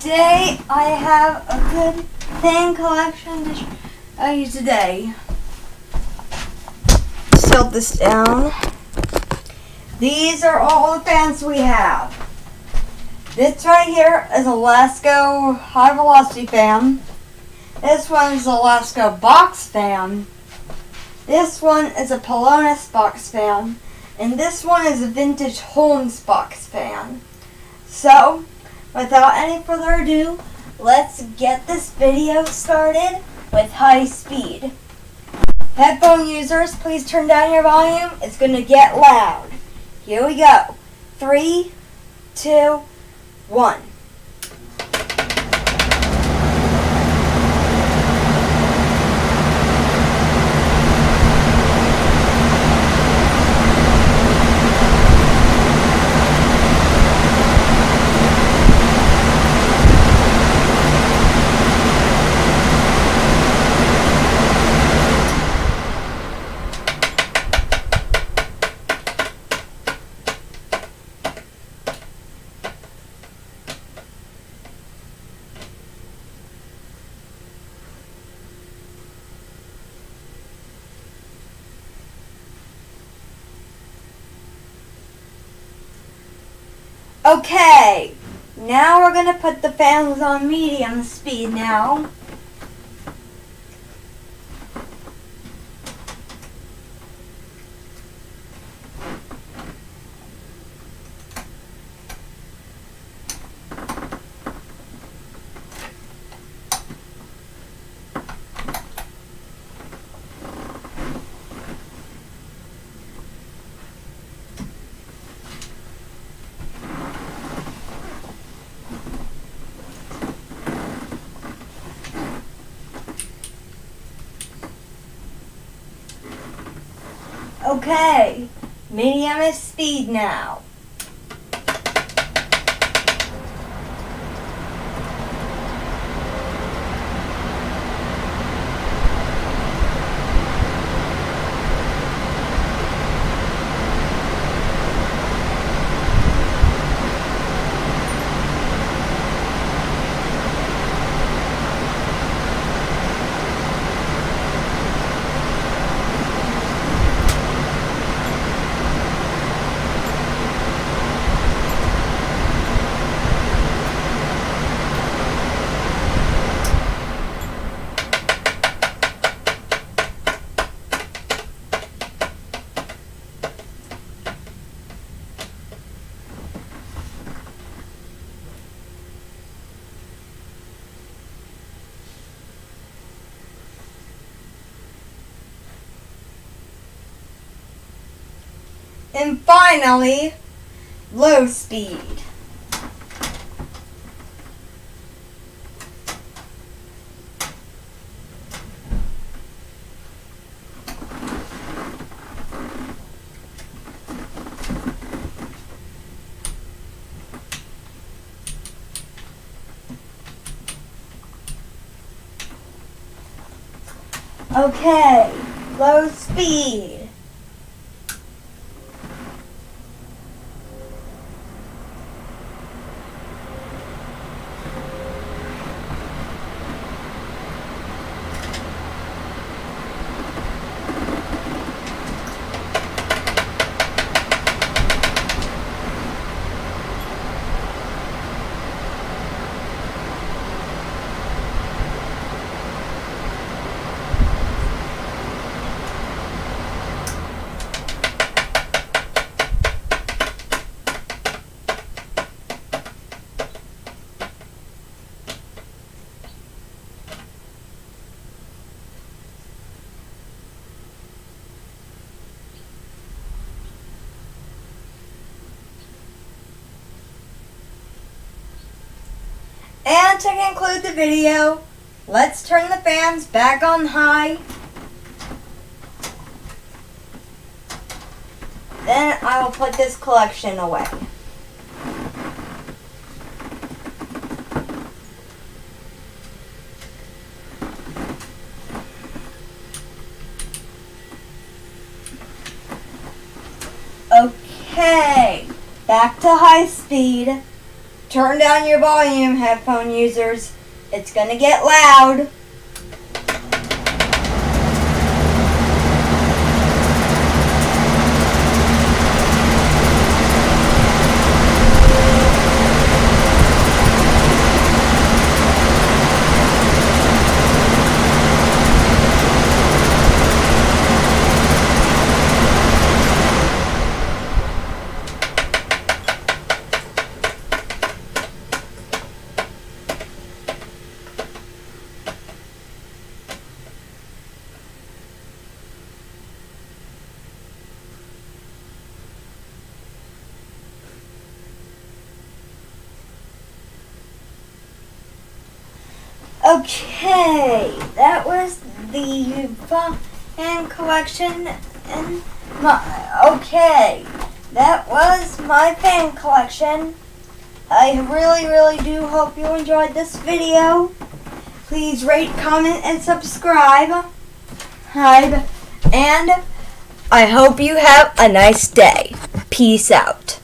today I have a good fan collection to show uh, you today. Tilt this down. These are all the fans we have. This right here is a Lasko high velocity fan. This one is a Lasko box fan. This one is a Pelonis box fan. And this one is a vintage Holmes box fan. So, without any further ado, let's get this video started with high speed. Headphone users, please turn down your volume. It's going to get loud. Here we go. Three, two, one. Okay, now we're going to put the fans on medium speed now. Okay, medium is speed now. And finally, low speed. Okay, low speed. To conclude the video, let's turn the fans back on high. Then I will put this collection away. Okay, back to high speed. Turn down your volume, headphone users. It's gonna get loud. Okay, that was the fan collection and my okay. That was my fan collection. I really, really do hope you enjoyed this video. Please rate, comment, and subscribe. And I hope you have a nice day. Peace out.